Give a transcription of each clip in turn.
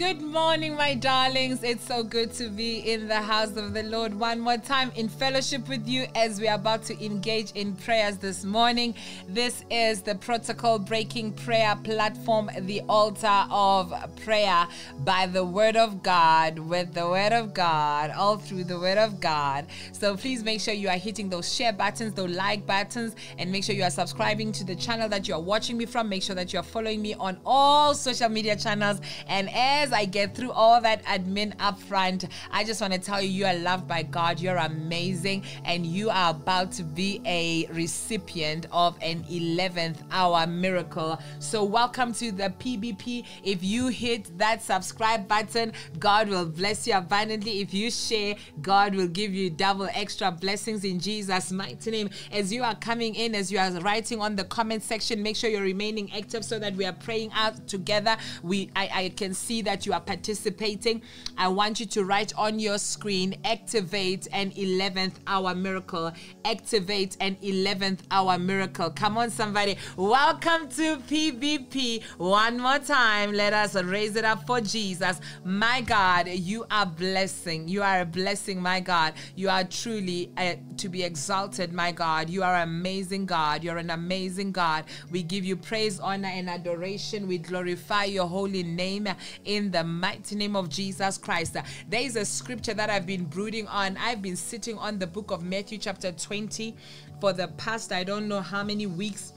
Good morning, my darlings. It's so good to be in the house of the Lord one more time in fellowship with you as we are about to engage in prayers this morning. This is the protocol breaking prayer platform, the altar of prayer by the word of God, with the word of God, all through the word of God. So please make sure you are hitting those share buttons, those like buttons, and make sure you are subscribing to the channel that you are watching me from. Make sure that you are following me on all social media channels. And as as I get through all that admin up front, I just want to tell you you are loved by God. You're amazing, and you are about to be a recipient of an 11th hour miracle. So, welcome to the PBP. If you hit that subscribe button, God will bless you abundantly. If you share, God will give you double extra blessings in Jesus' mighty name. As you are coming in, as you are writing on the comment section, make sure you're remaining active so that we are praying out together. We I, I can see that that you are participating, I want you to write on your screen activate an 11th hour miracle. Activate an 11th hour miracle. Come on, somebody. Welcome to PBP. One more time. Let us raise it up for Jesus. My God, you are blessing. You are a blessing, my God. You are truly uh, to be exalted, my God. You are amazing, God. You're an amazing God. We give you praise, honor, and adoration. We glorify your holy name in the mighty name of Jesus Christ. There is a scripture that I've been brooding on. I've been sitting on the book of Matthew, chapter 20, for the past, I don't know how many weeks.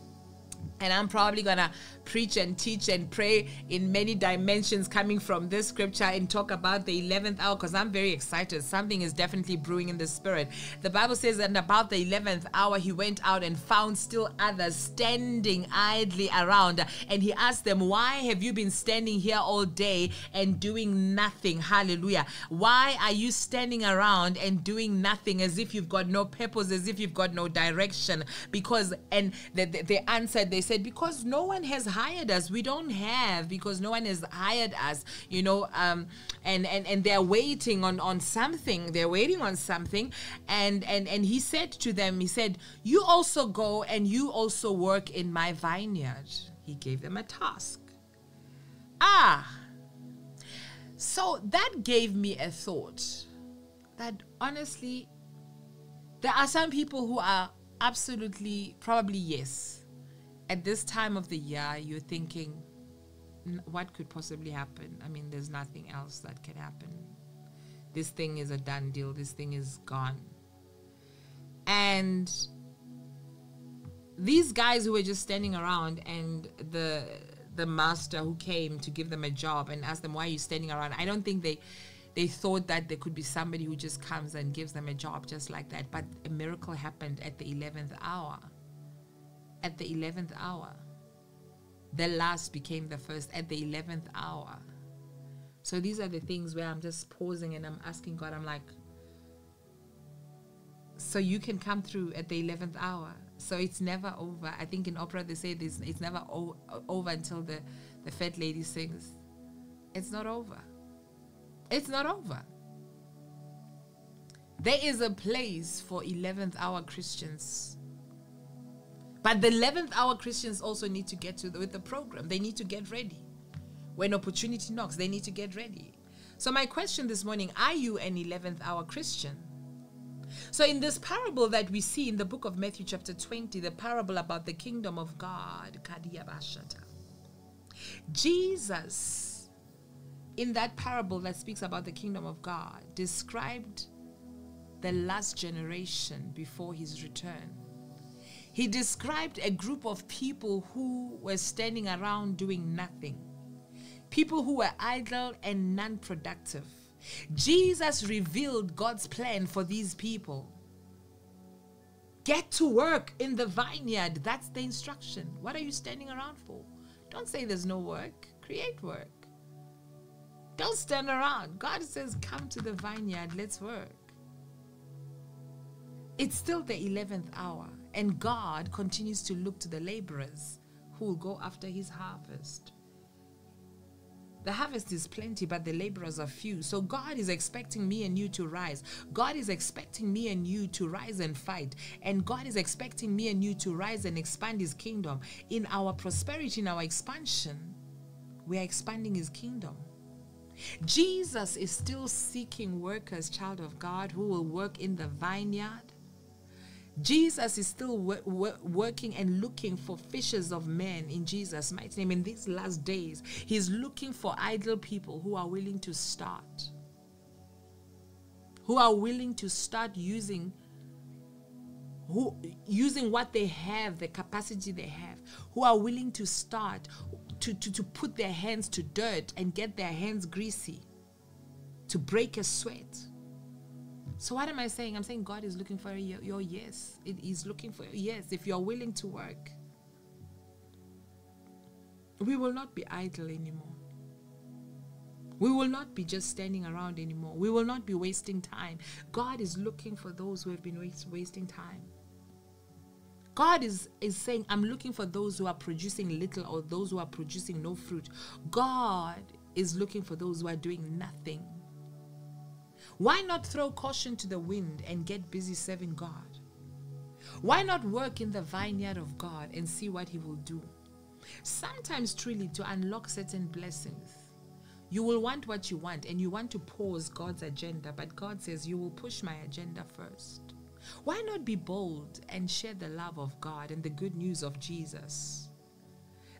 And I'm probably going to preach and teach and pray in many dimensions coming from this scripture and talk about the 11th hour because I'm very excited. Something is definitely brewing in the spirit. The Bible says that about the 11th hour, he went out and found still others standing idly around. And he asked them, Why have you been standing here all day and doing nothing? Hallelujah. Why are you standing around and doing nothing as if you've got no purpose, as if you've got no direction? Because, and they, they answered, they said, Because no one has hired us. We don't have because no one has hired us, you know, um, and, and, and they're waiting on, on something. They're waiting on something. And, and, and he said to them, he said, you also go and you also work in my vineyard. He gave them a task. Ah, so that gave me a thought that honestly, there are some people who are absolutely, probably yes, at this time of the year, you're thinking, what could possibly happen? I mean, there's nothing else that can happen. This thing is a done deal. This thing is gone. And these guys who were just standing around and the the master who came to give them a job and asked them why are you standing around i don't think they they thought that there could be somebody who just comes and gives them a job just like that but a miracle happened at the 11th hour at the 11th hour. The last became the first at the 11th hour. So these are the things where I'm just pausing and I'm asking God, I'm like, so you can come through at the 11th hour. So it's never over. I think in opera they say this, it's never o- over until the, the fat lady sings. It's not over. It's not over. There is a place for 11th hour Christians but the 11th hour Christians also need to get to the, with the program. They need to get ready. When opportunity knocks, they need to get ready. So, my question this morning are you an 11th hour Christian? So, in this parable that we see in the book of Matthew, chapter 20, the parable about the kingdom of God, Jesus, in that parable that speaks about the kingdom of God, described the last generation before his return he described a group of people who were standing around doing nothing, people who were idle and non productive. Jesus revealed God's plan for these people. Get to work in the vineyard. That's the instruction. What are you standing around for? Don't say there's no work, create work. Don't stand around. God says, Come to the vineyard, let's work. It's still the 11th hour. And God continues to look to the laborers who will go after his harvest. The harvest is plenty, but the laborers are few. So God is expecting me and you to rise. God is expecting me and you to rise and fight. And God is expecting me and you to rise and expand his kingdom. In our prosperity, in our expansion, we are expanding his kingdom. Jesus is still seeking workers, child of God, who will work in the vineyard. Jesus is still wor- wor- working and looking for fishers of men in Jesus' mighty name. In these last days, He's looking for idle people who are willing to start, who are willing to start using who using what they have, the capacity they have, who are willing to start to, to, to put their hands to dirt and get their hands greasy, to break a sweat. So what am I saying? I'm saying God is looking for your, your yes. It is looking for your yes. If you're willing to work, we will not be idle anymore. We will not be just standing around anymore. We will not be wasting time. God is looking for those who have been waste, wasting time. God is, is saying, I'm looking for those who are producing little or those who are producing no fruit. God is looking for those who are doing nothing. Why not throw caution to the wind and get busy serving God? Why not work in the vineyard of God and see what He will do? Sometimes, truly, to unlock certain blessings, you will want what you want and you want to pause God's agenda, but God says, You will push my agenda first. Why not be bold and share the love of God and the good news of Jesus?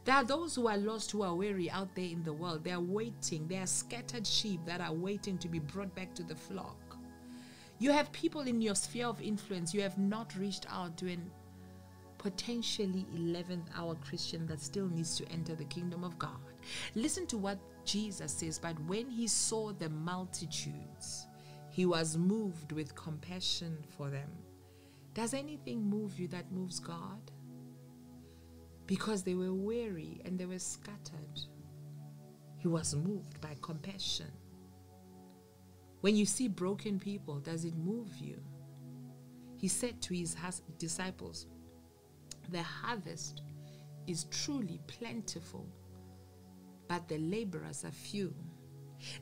There are those who are lost, who are weary out there in the world. They are waiting. They are scattered sheep that are waiting to be brought back to the flock. You have people in your sphere of influence you have not reached out to an potentially 11th hour Christian that still needs to enter the kingdom of God. Listen to what Jesus says, but when he saw the multitudes, he was moved with compassion for them. Does anything move you that moves God? Because they were weary and they were scattered. He was moved by compassion. When you see broken people, does it move you? He said to his disciples, The harvest is truly plentiful, but the laborers are few.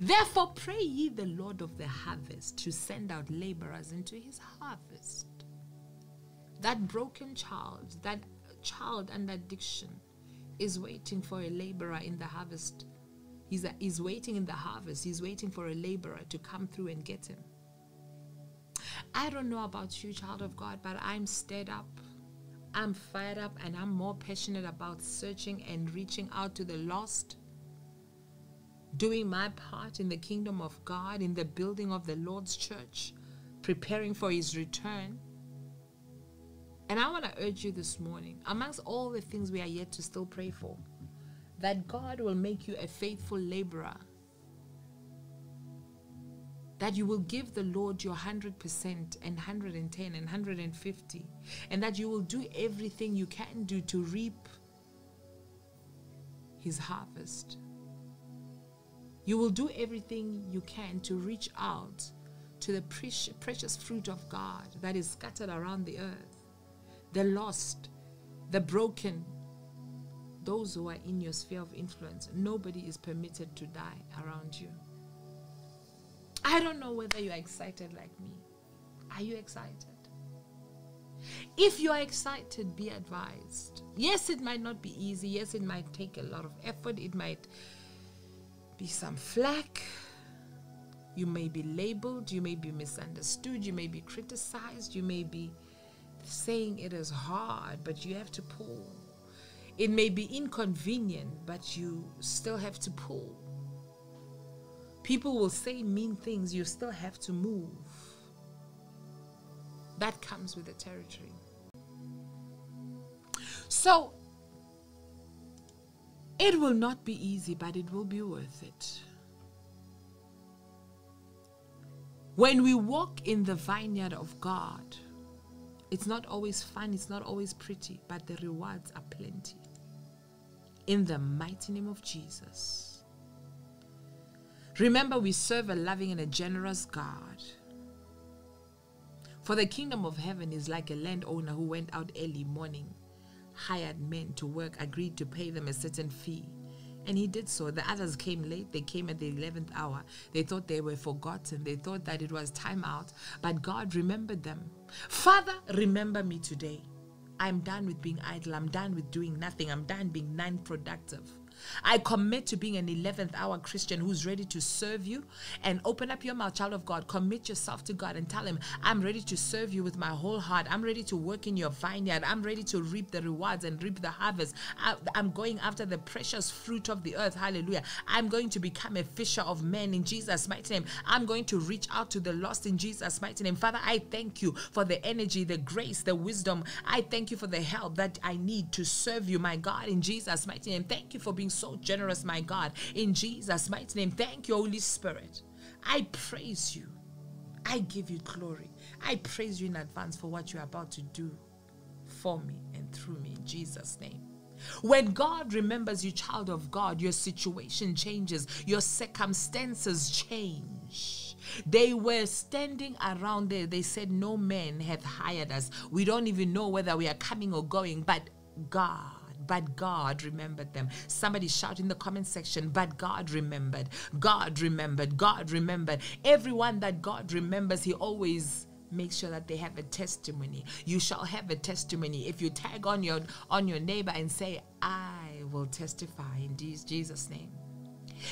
Therefore, pray ye the Lord of the harvest to send out laborers into his harvest. That broken child, that child under addiction, is waiting for a laborer in the harvest. He's, a, he's waiting in the harvest. He's waiting for a laborer to come through and get him. I don't know about you, child of God, but I'm stirred up. I'm fired up and I'm more passionate about searching and reaching out to the lost doing my part in the kingdom of God, in the building of the Lord's church, preparing for his return. And I want to urge you this morning, amongst all the things we are yet to still pray for, that God will make you a faithful laborer. That you will give the Lord your 100% and 110 and 150, and that you will do everything you can do to reap his harvest. You will do everything you can to reach out to the precious fruit of God that is scattered around the earth, the lost, the broken, those who are in your sphere of influence. Nobody is permitted to die around you. I don't know whether you are excited like me. Are you excited? If you are excited, be advised. Yes, it might not be easy. Yes, it might take a lot of effort. It might be some flack. You may be labeled, you may be misunderstood, you may be criticized, you may be saying it is hard, but you have to pull. It may be inconvenient, but you still have to pull. People will say mean things, you still have to move. That comes with the territory. So, it will not be easy, but it will be worth it. When we walk in the vineyard of God, it's not always fun, it's not always pretty, but the rewards are plenty. In the mighty name of Jesus. Remember, we serve a loving and a generous God. For the kingdom of heaven is like a landowner who went out early morning hired men to work agreed to pay them a certain fee. And he did so. The others came late. They came at the 11th hour. They thought they were forgotten. They thought that it was time out. But God remembered them. Father, remember me today. I'm done with being idle. I'm done with doing nothing. I'm done being non productive. I commit to being an 11th hour Christian who's ready to serve you and open up your mouth, child of God. Commit yourself to God and tell Him, I'm ready to serve you with my whole heart. I'm ready to work in your vineyard. I'm ready to reap the rewards and reap the harvest. I, am going after the precious fruit of the earth. Hallelujah. I'm going to become a fisher of men in Jesus' mighty name. I'm going to reach out to the lost in Jesus' mighty name. Father, I thank you for the energy, the grace, the wisdom. I thank you for the help that I need to serve you, my God, in Jesus' mighty name. Thank you for being so generous, my God, in Jesus' mighty name. Thank you, Holy Spirit. I praise you. I give you glory. I praise you in advance for what you're about to do for me and through me in Jesus' name. When God remembers you, child of God, your situation changes, your circumstances change. They were standing around there. They said, No man hath hired us. We don't even know whether we are coming or going, but God but God remembered them. Somebody shout in the comment section, but God remembered. God remembered. God remembered. Everyone that God remembers, He always make sure that they have a testimony you shall have a testimony if you tag on your on your neighbor and say i will testify in jesus name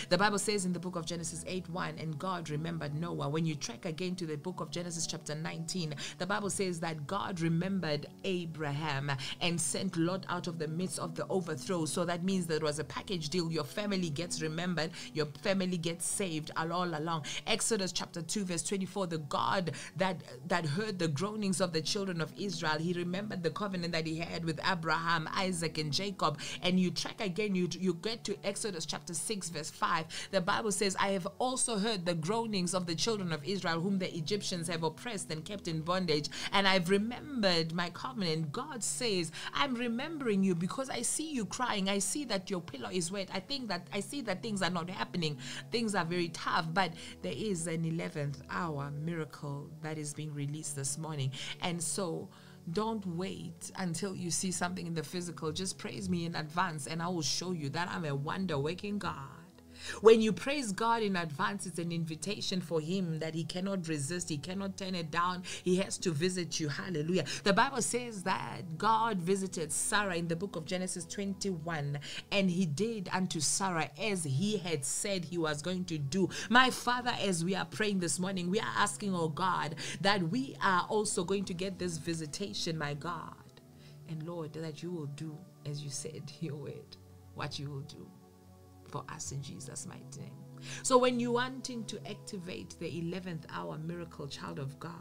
the Bible says in the book of Genesis 8 1, and God remembered Noah. When you track again to the book of Genesis chapter 19, the Bible says that God remembered Abraham and sent Lot out of the midst of the overthrow. So that means there was a package deal. Your family gets remembered, your family gets saved all along. Exodus chapter 2, verse 24, the God that, that heard the groanings of the children of Israel, he remembered the covenant that he had with Abraham, Isaac, and Jacob. And you track again, you, you get to Exodus chapter 6, verse 5, the Bible says, I have also heard the groanings of the children of Israel, whom the Egyptians have oppressed and kept in bondage, and I've remembered my covenant. God says, I'm remembering you because I see you crying. I see that your pillow is wet. I think that I see that things are not happening. Things are very tough, but there is an 11th hour miracle that is being released this morning. And so, don't wait until you see something in the physical. Just praise me in advance, and I will show you that I'm a wonder working God. When you praise God in advance, it's an invitation for Him that He cannot resist, He cannot turn it down. He has to visit you. Hallelujah. The Bible says that God visited Sarah in the book of Genesis 21, and He did unto Sarah as He had said He was going to do. My Father, as we are praying this morning, we are asking, oh God, that we are also going to get this visitation, my God. And Lord, that you will do as you said you would, what you will do for us in Jesus' mighty name. So when you're wanting to activate the 11th hour miracle child of God,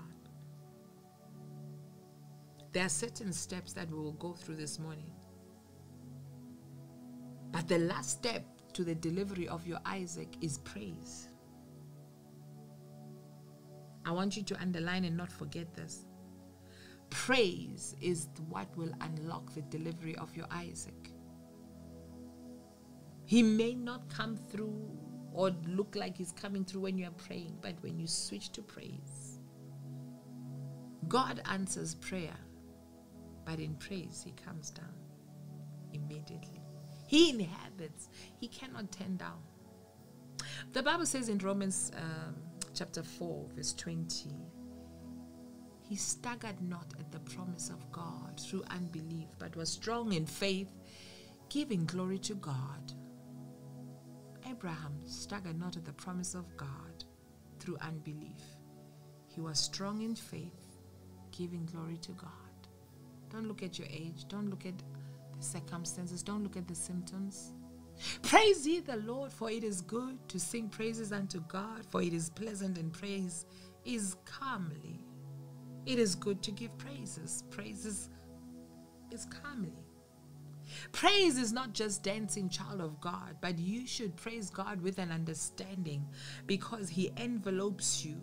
there are certain steps that we will go through this morning. But the last step to the delivery of your Isaac is praise. I want you to underline and not forget this. Praise is what will unlock the delivery of your Isaac. He may not come through or look like he's coming through when you are praying, but when you switch to praise, God answers prayer, but in praise, he comes down immediately. He inhabits, he cannot turn down. The Bible says in Romans um, chapter 4, verse 20, he staggered not at the promise of God through unbelief, but was strong in faith, giving glory to God. Abraham staggered not at the promise of God through unbelief. He was strong in faith, giving glory to God. Don't look at your age. Don't look at the circumstances. Don't look at the symptoms. Praise ye the Lord, for it is good to sing praises unto God, for it is pleasant and praise is calmly. It is good to give praises. Praises is calmly. Praise is not just dancing, child of God, but you should praise God with an understanding because He envelopes you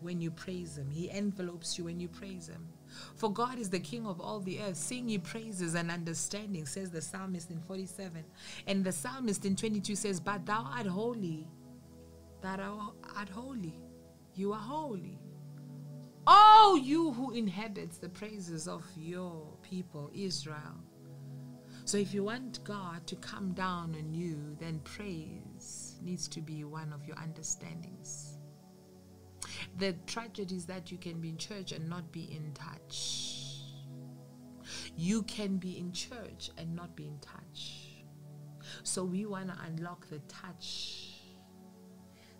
when you praise Him. He envelopes you when you praise Him. For God is the King of all the earth. Sing ye praises and understanding, says the psalmist in 47. And the psalmist in 22 says, But thou art holy. Thou art holy. You are holy. Oh, you who inhabits the praises of your people, Israel. So if you want God to come down on you, then praise needs to be one of your understandings. The tragedy is that you can be in church and not be in touch. You can be in church and not be in touch. So we want to unlock the touch,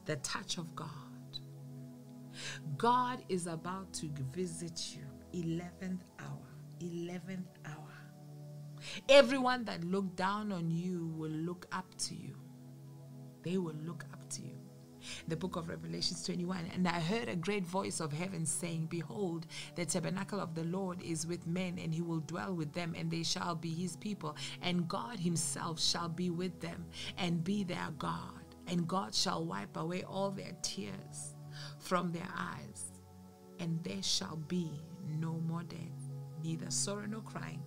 the touch of God. God is about to visit you 11th hour, 11th hour. Everyone that looked down on you will look up to you. They will look up to you the book of Revelations 21. And I heard a great voice of heaven saying, Behold, the tabernacle of the Lord is with men, and he will dwell with them, and they shall be his people. And God himself shall be with them and be their God. And God shall wipe away all their tears from their eyes. And there shall be no more death, neither sorrow nor crying,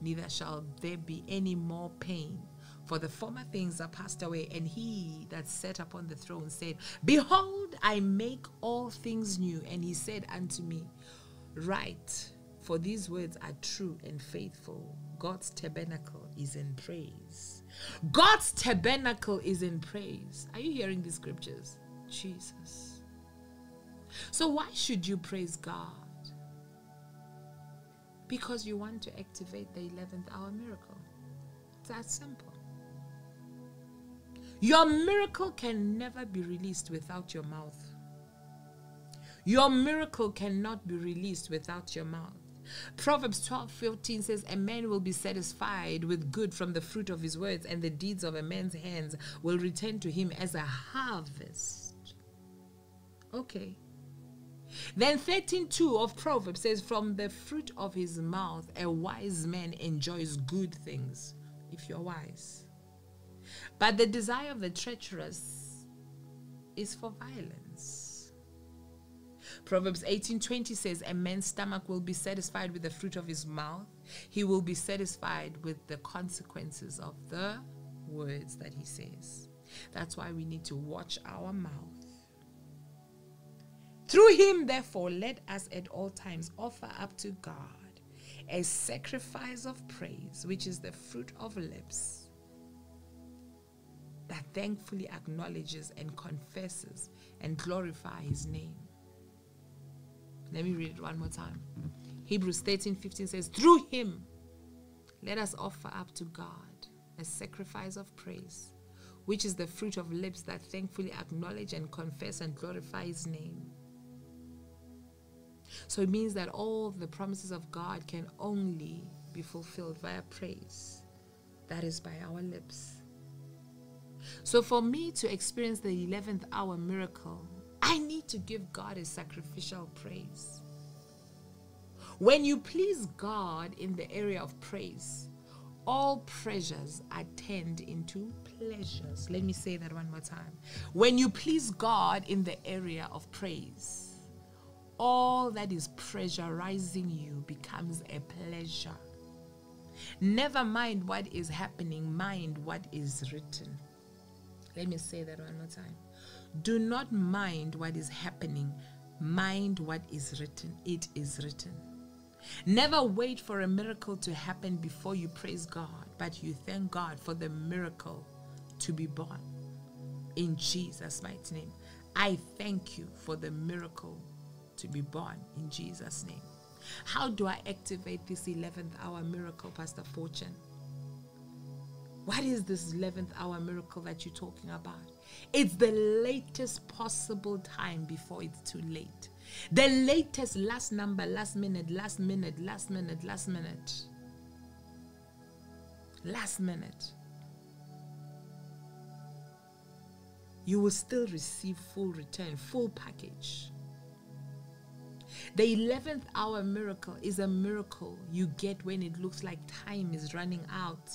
neither shall there be any more pain for the former things are passed away. And he that sat upon the throne said, Behold, I make all things new. And he said unto me, Write, for these words are true and faithful. God's tabernacle is in praise. God's tabernacle is in praise. Are you hearing these scriptures? Jesus. So, why should you praise God? Because you want to activate the 11th hour miracle. It's that simple. Your miracle can never be released without your mouth. Your miracle cannot be released without your mouth. Proverbs 12 15 says, A man will be satisfied with good from the fruit of his words, and the deeds of a man's hands will return to him as a harvest. Okay. Then 13:2 of Proverbs says, From the fruit of his mouth, a wise man enjoys good things. If you're wise. But the desire of the treacherous is for violence. Proverbs 18:20 says, "A man's stomach will be satisfied with the fruit of his mouth. He will be satisfied with the consequences of the words that he says." That's why we need to watch our mouth. Through him, therefore, let us at all times offer up to God a sacrifice of praise, which is the fruit of lips that thankfully acknowledges and confesses and glorifies his name. Let me read it one more time. Hebrews 13 15 says, Through him, let us offer up to God a sacrifice of praise, which is the fruit of lips that thankfully acknowledge and confess and glorify his name. So it means that all the promises of God can only be fulfilled via praise. That is by our lips. So, for me to experience the 11th hour miracle, I need to give God a sacrificial praise. When you please God in the area of praise, all pressures are turned into pleasures. Let me say that one more time. When you please God in the area of praise, all that is pressurizing you becomes a pleasure. Never mind what is happening, mind what is written. Let me say that one more time. Do not mind what is happening, mind what is written. It is written. Never wait for a miracle to happen before you praise God, but you thank God for the miracle to be born. In Jesus' mighty name. I thank you for the miracle to be born in Jesus' name. How do I activate this 11th hour miracle, Pastor Fortune? What is this 11th hour miracle that you're talking about? It's the latest possible time before it's too late. The latest last number, last minute, last minute, last minute, last minute. Last minute. You will still receive full return, full package. The 11th hour miracle is a miracle you get when it looks like time is running out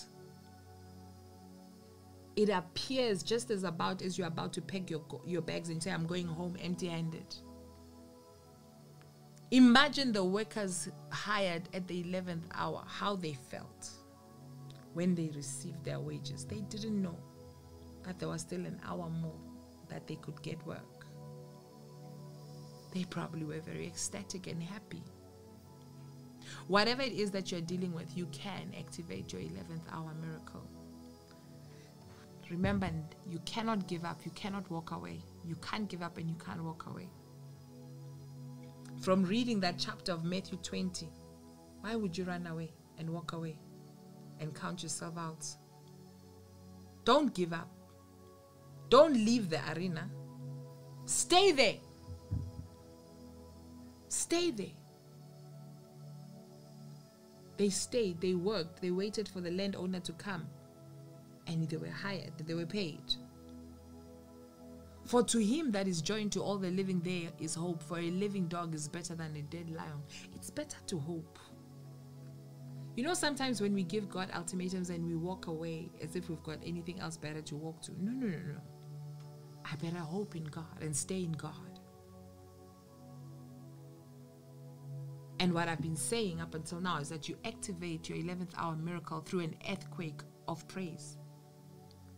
it appears just as about as you're about to pack your, your bags and say, I'm going home empty handed. Imagine the workers hired at the 11th hour, how they felt when they received their wages. They didn't know that there was still an hour more that they could get work. They probably were very ecstatic and happy. Whatever it is that you're dealing with, you can activate your 11th hour miracle. Remember, you cannot give up, you cannot walk away. You can't give up and you can't walk away. From reading that chapter of Matthew 20, why would you run away and walk away and count yourself out? Don't give up. Don't leave the arena. Stay there. Stay there. They stayed, they worked, they waited for the landowner to come, and they were hired, they were paid. For to him that is joined to all the living there is hope. For a living dog is better than a dead lion. It's better to hope. You know, sometimes when we give God ultimatums and we walk away as if we've got anything else better to walk to. No, no, no, no. I better hope in God and stay in God. And what I've been saying up until now is that you activate your 11th hour miracle through an earthquake of praise.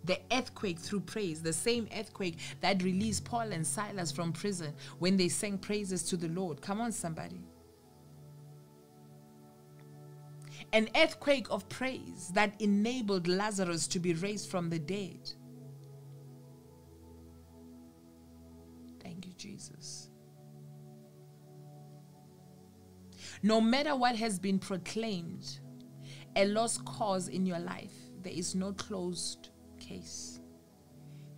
The earthquake through praise, the same earthquake that released Paul and Silas from prison when they sang praises to the Lord. Come on, somebody. An earthquake of praise that enabled Lazarus to be raised from the dead. Thank you, Jesus. No matter what has been proclaimed, a lost cause in your life, there is no closed case.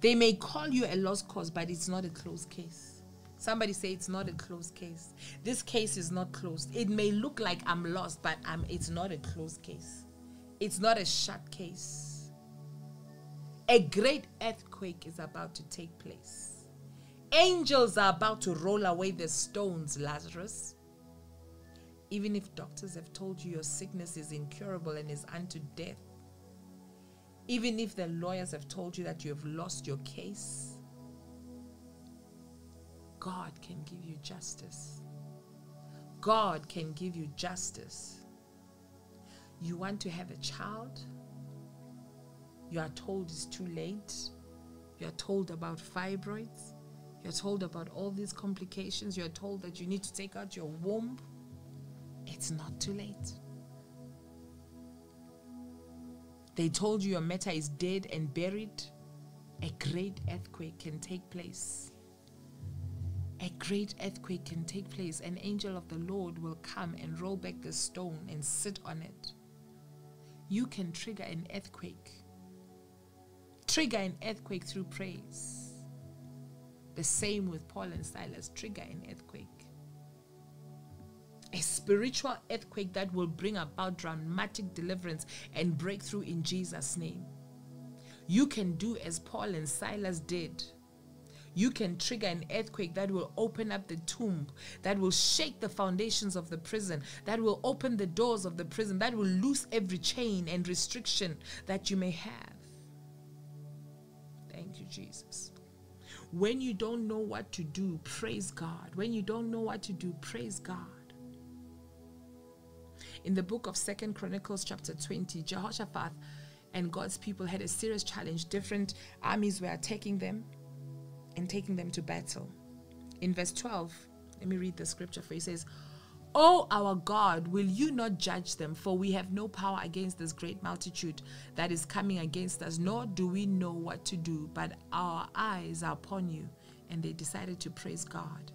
They may call you a lost cause, but it's not a closed case. Somebody say it's not a closed case. This case is not closed. It may look like I'm lost, but I'm, it's not a closed case. It's not a shut case. A great earthquake is about to take place. Angels are about to roll away the stones, Lazarus. Even if doctors have told you your sickness is incurable and is unto death, even if the lawyers have told you that you have lost your case, God can give you justice. God can give you justice. You want to have a child? You are told it's too late. You are told about fibroids. You're told about all these complications. You're told that you need to take out your womb. It's not too late. They told you your matter is dead and buried. A great earthquake can take place. A great earthquake can take place. An angel of the Lord will come and roll back the stone and sit on it. You can trigger an earthquake. Trigger an earthquake through praise. The same with Paul and Silas. Trigger an earthquake a spiritual earthquake that will bring about dramatic deliverance and breakthrough in Jesus' name. You can do as Paul and Silas did. You can trigger an earthquake that will open up the tomb, that will shake the foundations of the prison, that will open the doors of the prison, that will loose every chain and restriction that you may have. Thank you, Jesus. When you don't know what to do, praise God. When you don't know what to do, praise God in the book of Second Chronicles, chapter 20, Jehoshaphat and God's people had a serious challenge. Different armies were attacking them and taking them to battle. In verse 12, let me read the scripture for you. It says, O our God, will you not judge them? For we have no power against this great multitude that is coming against us, nor do we know what to do, but our eyes are upon you. And they decided to praise God.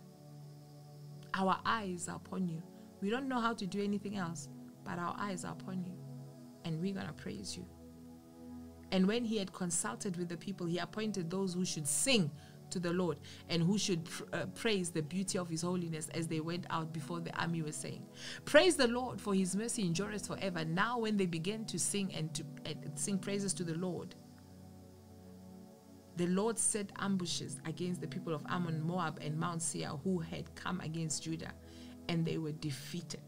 Our eyes are upon you. We don't know how to do anything else but our eyes are upon you, and we're going to praise you. And when he had consulted with the people, he appointed those who should sing to the Lord and who should pr- uh, praise the beauty of his holiness as they went out before the army was saying, Praise the Lord, for his mercy endures forever. Now, when they began to sing and to sing praises to the Lord, the Lord set ambushes against the people of Ammon, Moab, and Mount Seir who had come against Judah, and they were defeated.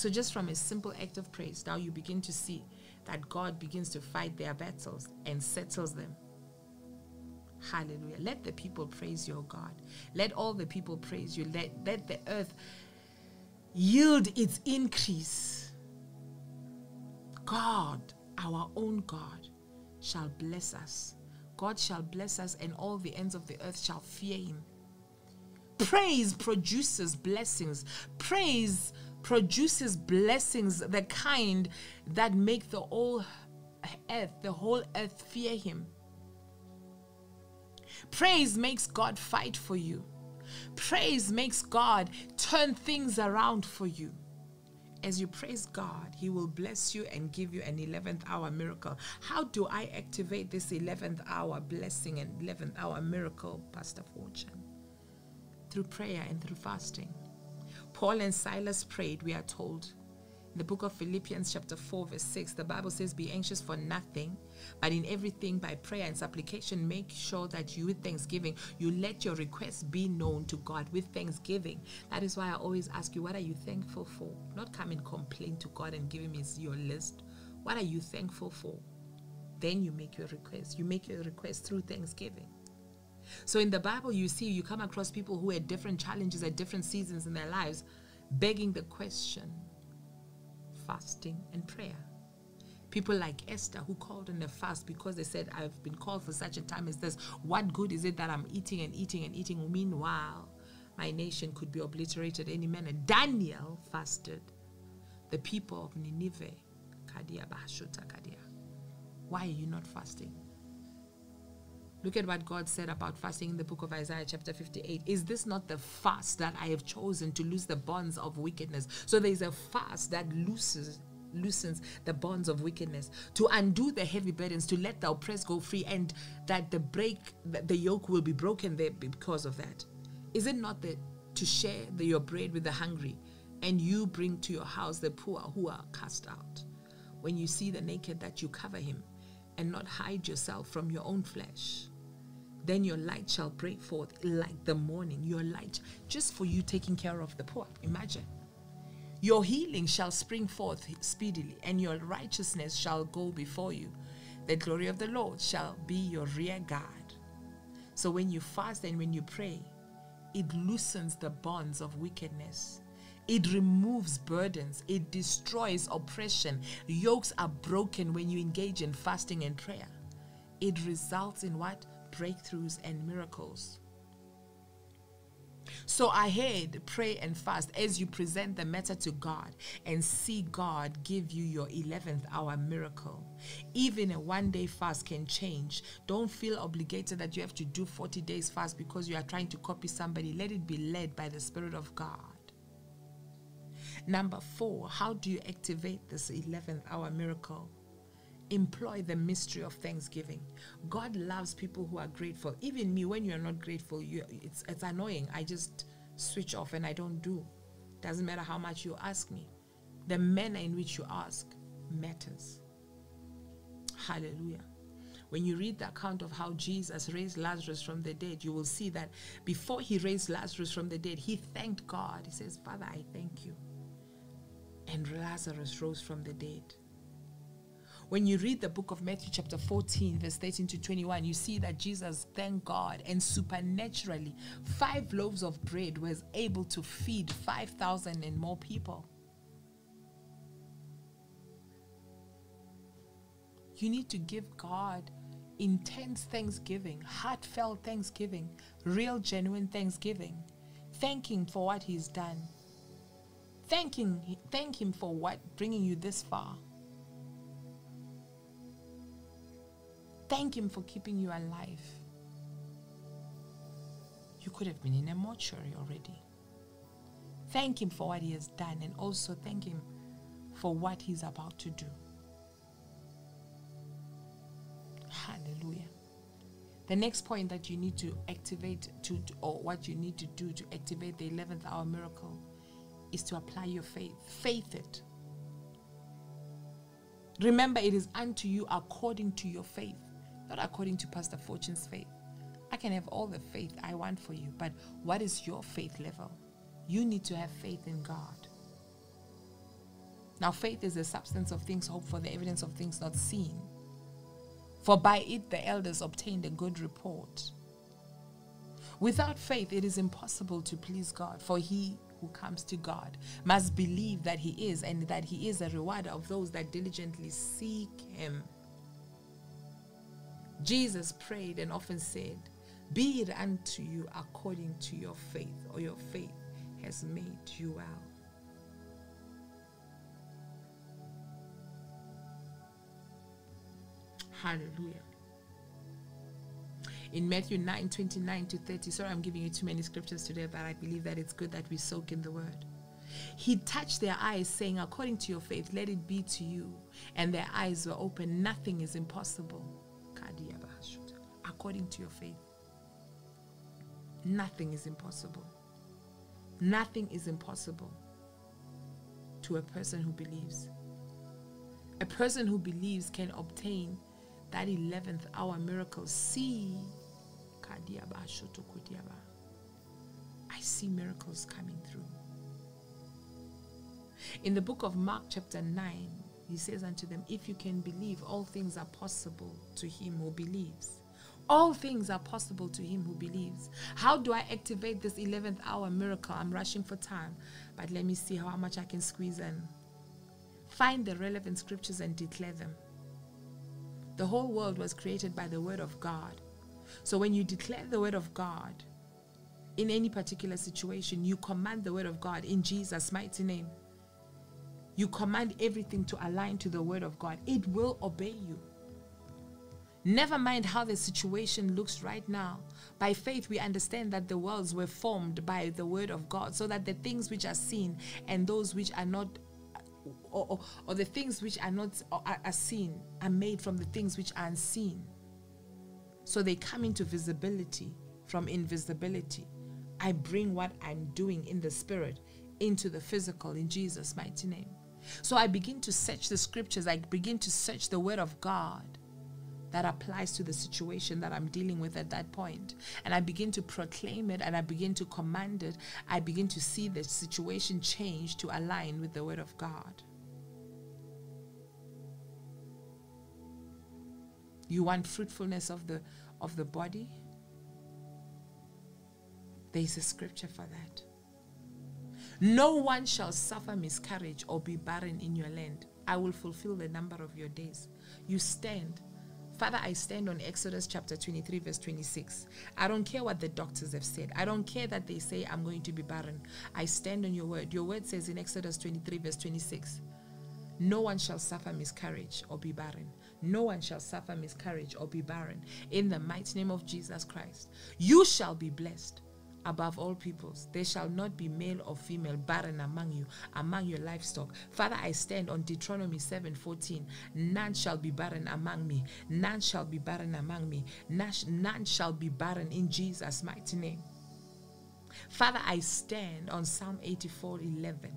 So, just from a simple act of praise, now you begin to see that God begins to fight their battles and settles them. Hallelujah. Let the people praise your God. Let all the people praise you. Let, let the earth yield its increase. God, our own God, shall bless us. God shall bless us, and all the ends of the earth shall fear him. Praise produces blessings. Praise produces blessings, the kind that make the whole earth, the whole earth fear him. Praise makes God fight for you. Praise makes God turn things around for you. As you praise God, He will bless you and give you an 11th hour miracle. How do I activate this 11th hour blessing and 11th hour miracle, Pastor Fortune? Through prayer and through fasting. Paul and Silas prayed, we are told. In the book of Philippians, chapter 4, verse 6, the Bible says, Be anxious for nothing, but in everything by prayer and supplication, make sure that you, with thanksgiving, you let your requests be known to God with thanksgiving. That is why I always ask you, What are you thankful for? Not come and complain to God and give Him his, your list. What are you thankful for? Then you make your request. You make your request through thanksgiving. So in the Bible, you see, you come across people who had different challenges at different seasons in their lives, begging the question fasting and prayer. People like Esther who called on the fast because they said, I've been called for such a time as this. What good is it that I'm eating and eating and eating? Meanwhile, my nation could be obliterated any minute. Daniel fasted. The people of Nineveh, Kadia Bashuta Kadia. Why are you not fasting? Look at what God said about fasting in the book of Isaiah, chapter 58. Is this not the fast that I have chosen to loose the bonds of wickedness? So there's a fast that looses loosens the bonds of wickedness to undo the heavy burdens to let the oppressed go free and that the break the yoke will be broken there because of that is it not that to share the, your bread with the hungry and you bring to your house the poor who are cast out when you see the naked that you cover him and not hide yourself from your own flesh then your light shall break forth like the morning. Your light, just for you taking care of the poor. Imagine. Your healing shall spring forth speedily, and your righteousness shall go before you. The glory of the Lord shall be your rear guard. So when you fast and when you pray, it loosens the bonds of wickedness. It removes burdens. It destroys oppression. Yokes are broken when you engage in fasting and prayer. It results in what? breakthroughs and miracles. So I ahead, pray and fast as you present the matter to God and see God give you your 11th hour miracle. Even a one day fast can change. Don't feel obligated that you have to do 40 days fast because you are trying to copy somebody. Let it be led by the Spirit of God. Number four, how do you activate this 11th hour miracle? employ the mystery of thanksgiving. God loves people who are grateful. Even me, when you're not grateful, you, it's, it's annoying. I just switch off and I don't do. Doesn't matter how much you ask me. The manner in which you ask matters. Hallelujah. When you read the account of how Jesus raised Lazarus from the dead, you will see that before he raised Lazarus from the dead, he thanked God. He says, Father, I thank you. And Lazarus rose from the dead. When you read the book of Matthew, chapter 14, verse 13 to 21, you see that Jesus thanked God and supernaturally, five loaves of bread was able to feed 5,000 and more people. You need to give God intense thanksgiving, heartfelt thanksgiving, real, genuine thanksgiving. thanking for what He's done. Thanking, thank Him for what bringing you this far. Thank Him for keeping you alive. You could have been in a mortuary already. Thank Him for what He has done and also thank Him for what He's about to do. Hallelujah. The next point that you need to activate to, or what you need to do to activate the 11th hour miracle is to apply your faith. Faith it. Remember, it is unto you according to your faith not according to Pastor Fortune's faith. I can have all the faith I want for you, but what is your faith level? You need to have faith in God. Now, faith is the substance of things hoped for, the evidence of things not seen. For by it the elders obtained a good report. Without faith, it is impossible to please God, for he who comes to God must believe that he is, and that he is a rewarder of those that diligently seek him. Jesus prayed and often said, Be it unto you according to your faith, or your faith has made you well. Hallelujah. In Matthew 9 29 to 30, sorry, I'm giving you too many scriptures today, but I believe that it's good that we soak in the word. He touched their eyes, saying, According to your faith, let it be to you. And their eyes were open. Nothing is impossible. According to your faith, nothing is impossible. Nothing is impossible to a person who believes. A person who believes can obtain that 11th hour miracle. See, I see miracles coming through. In the book of Mark, chapter 9, he says unto them, If you can believe, all things are possible to him who believes. All things are possible to him who believes. How do I activate this 11th hour miracle? I'm rushing for time, but let me see how much I can squeeze in. Find the relevant scriptures and declare them. The whole world was created by the word of God. So when you declare the word of God in any particular situation, you command the word of God in Jesus' mighty name. You command everything to align to the word of God. It will obey you. Never mind how the situation looks right now. By faith, we understand that the worlds were formed by the word of God, so that the things which are seen and those which are not, or, or, or the things which are not are, are seen, are made from the things which are unseen. So they come into visibility from invisibility. I bring what I'm doing in the spirit into the physical in Jesus' mighty name. So I begin to search the scriptures, I begin to search the word of God that applies to the situation that I'm dealing with at that point. And I begin to proclaim it and I begin to command it. I begin to see the situation change to align with the word of God. You want fruitfulness of the of the body? There is a scripture for that. No one shall suffer miscarriage or be barren in your land. I will fulfill the number of your days. You stand. Father, I stand on Exodus chapter 23, verse 26. I don't care what the doctors have said. I don't care that they say I'm going to be barren. I stand on your word. Your word says in Exodus 23, verse 26 No one shall suffer miscarriage or be barren. No one shall suffer miscarriage or be barren. In the mighty name of Jesus Christ, you shall be blessed above all peoples. There shall not be male or female barren among you, among your livestock. Father, I stand on Deuteronomy 7:14. None shall be barren among me. None shall be barren among me. None shall be barren in Jesus' mighty name. Father, I stand on Psalm 84 11.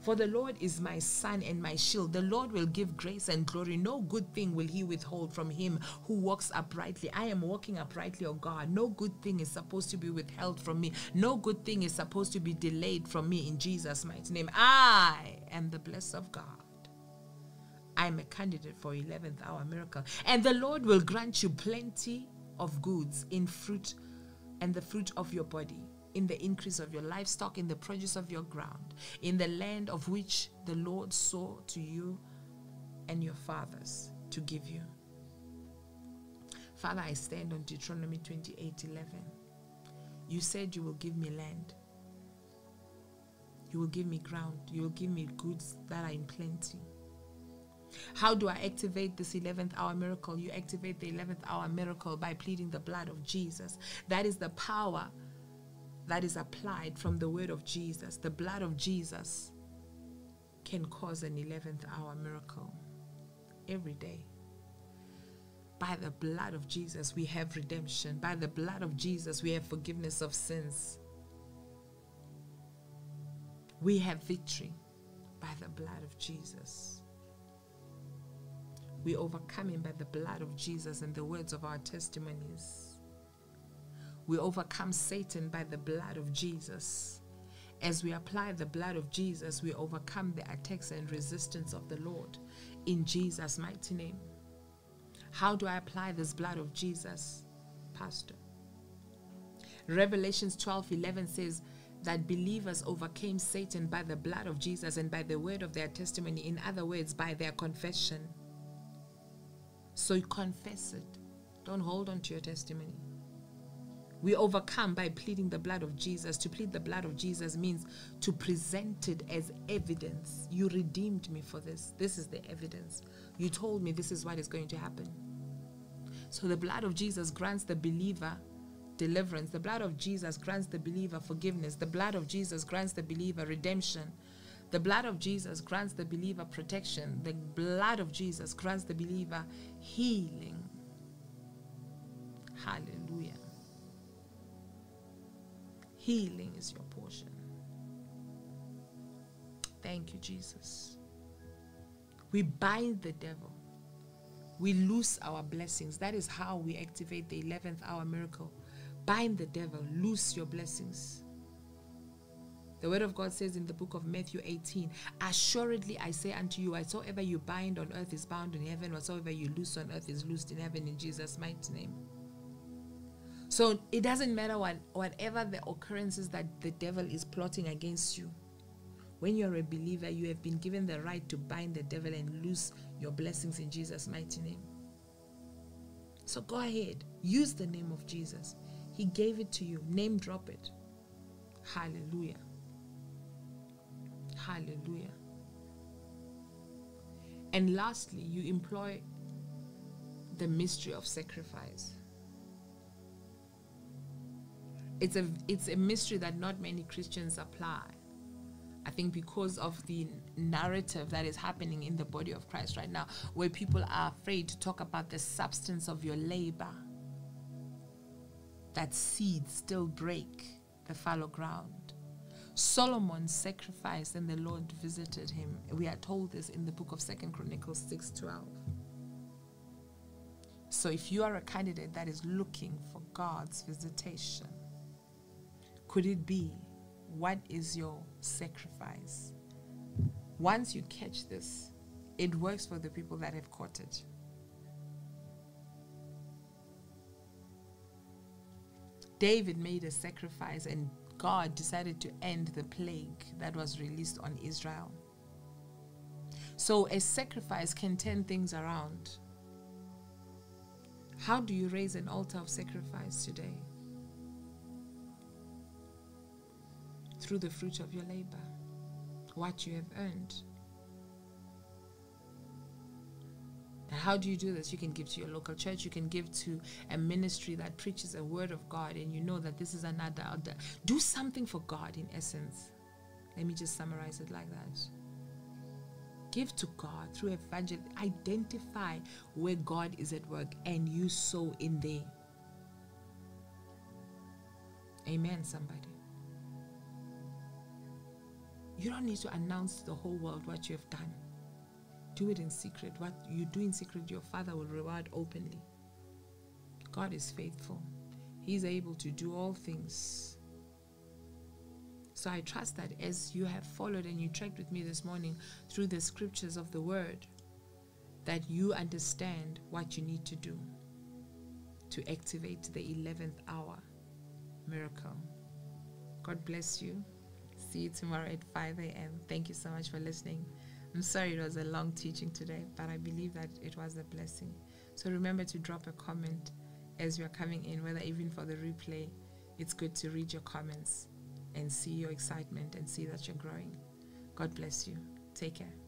For the Lord is my sun and my shield. The Lord will give grace and glory. No good thing will he withhold from him who walks uprightly. I am walking uprightly, O God. No good thing is supposed to be withheld from me. No good thing is supposed to be delayed from me in Jesus' mighty name. I am the blessed of God. I'm a candidate for 11th hour miracle. And the Lord will grant you plenty of goods in fruit and the fruit of your body, in the increase of your livestock, in the produce of your ground, in the land of which the Lord swore to you and your fathers to give you. Father, I stand on Deuteronomy 28 11. You said you will give me land. You will give me ground. You will give me goods that are in plenty. How do I activate this 11th hour miracle? You activate the 11th hour miracle by pleading the blood of Jesus. That is the power that is applied from the word of Jesus. The blood of Jesus can cause an 11th hour miracle every day. By the blood of Jesus, we have redemption. By the blood of Jesus, we have forgiveness of sins. We have victory by the blood of Jesus. We overcome him by the blood of Jesus and the words of our testimonies. We overcome Satan by the blood of Jesus. As we apply the blood of Jesus, we overcome the attacks and resistance of the Lord in Jesus' mighty name. How do I apply this blood of Jesus, Pastor? Revelations 12 11 says that believers overcame Satan by the blood of Jesus and by the word of their testimony. In other words, by their confession. So you confess it. Don't hold on to your testimony. We overcome by pleading the blood of Jesus. To plead the blood of Jesus means to present it as evidence. You redeemed me for this. This is the evidence. You told me this is what is going to happen. So the blood of Jesus grants the believer deliverance. The blood of Jesus grants the believer forgiveness. The blood of Jesus grants the believer redemption. The blood of Jesus grants the believer protection. The blood of Jesus grants the believer healing. Hallelujah. Healing is your portion. Thank you, Jesus. We bind the devil. We loose our blessings. That is how we activate the 11th hour miracle. Bind the devil, loose your blessings. The word of God says in the book of Matthew 18 Assuredly I say unto you, whatsoever you bind on earth is bound in heaven, whatsoever you loose on earth is loosed in heaven, in Jesus' mighty name. So it doesn't matter what, whatever the occurrences that the devil is plotting against you. When you're a believer, you have been given the right to bind the devil and loose your blessings in Jesus' mighty name. So go ahead, use the name of Jesus. He gave it to you. Name drop it. Hallelujah. Hallelujah. And lastly, you employ the mystery of sacrifice. It's a it's a mystery that not many Christians apply. I think because of the narrative that is happening in the body of Christ right now, where people are afraid to talk about the substance of your labor that seeds still break the fallow ground. Solomon sacrificed and the Lord visited him. We are told this in the book of Second Chronicles 6:12. So if you are a candidate that is looking for God's visitation, could it be what is your sacrifice? Once you catch this, it works for the people that have caught it. David made a sacrifice and God decided to end the plague that was released on Israel. So a sacrifice can turn things around. How do you raise an altar of sacrifice today? Through the fruit of your labor, what you have earned. How do you do this? You can give to your local church, you can give to a ministry that preaches a word of God, and you know that this is another. Do something for God in essence. Let me just summarize it like that. Give to God through evangel. Identify where God is at work and you sow in there. Amen, somebody. You don't need to announce to the whole world what you have done. Do it in secret. What you do in secret, your Father will reward openly. God is faithful, He's able to do all things. So I trust that as you have followed and you trekked with me this morning through the scriptures of the Word, that you understand what you need to do to activate the 11th hour miracle. God bless you. See you tomorrow at 5 a.m. Thank you so much for listening. I'm sorry it was a long teaching today, but I believe that it was a blessing. So remember to drop a comment as you're coming in, whether even for the replay. It's good to read your comments and see your excitement and see that you're growing. God bless you. Take care.